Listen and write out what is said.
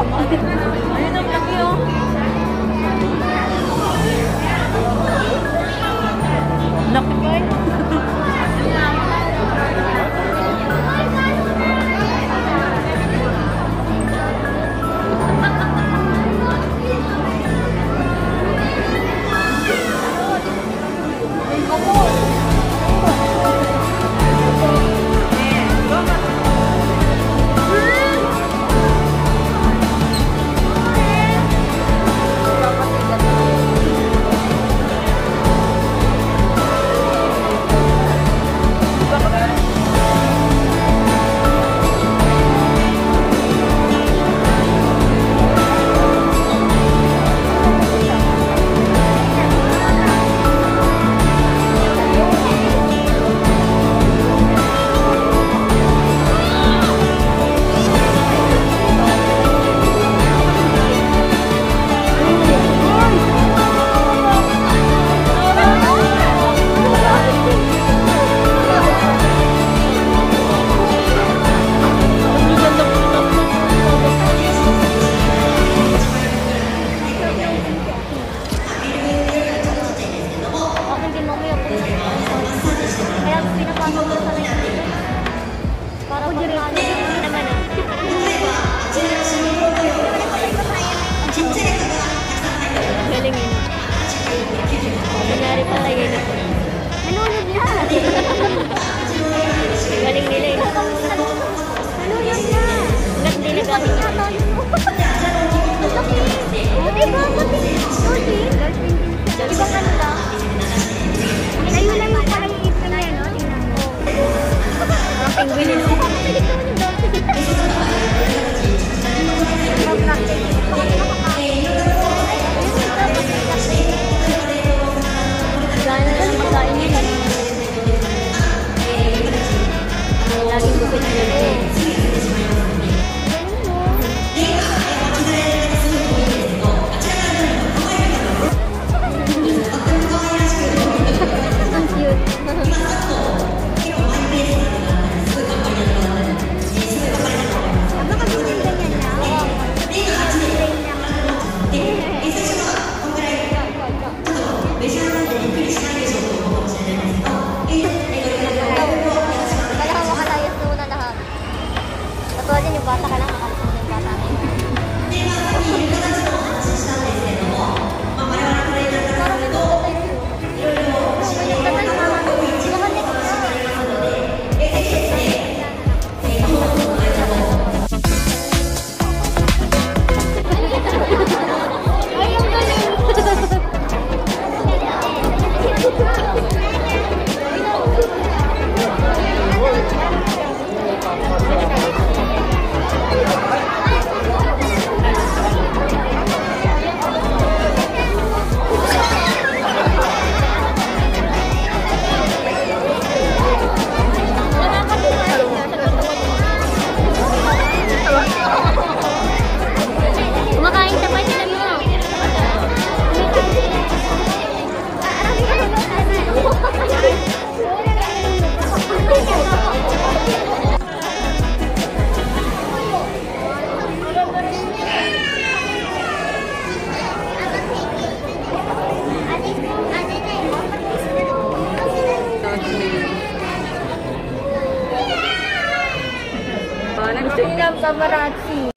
Come on. Kaya Dendam sama Ratsi.